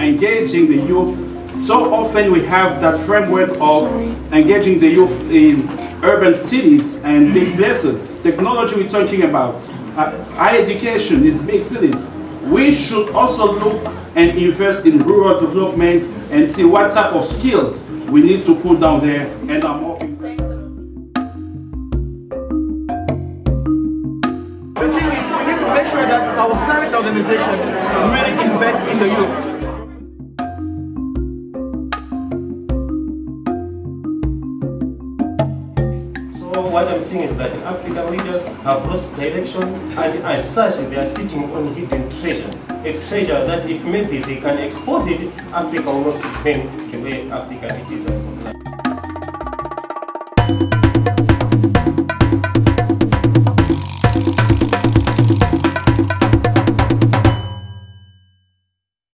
engaging the youth. So often we have that framework of engaging the youth in urban cities and big places. Technology we're talking about, uh, high education is big cities. We should also look and invest in rural development and see what type of skills we need to put down there and I'm hoping make sure that our private organization really invest in the youth. So what I'm saying is that African leaders have lost direction and as such they are sitting on hidden treasure. A treasure that if maybe they can expose it, Africa will not remain the way Africa it is as.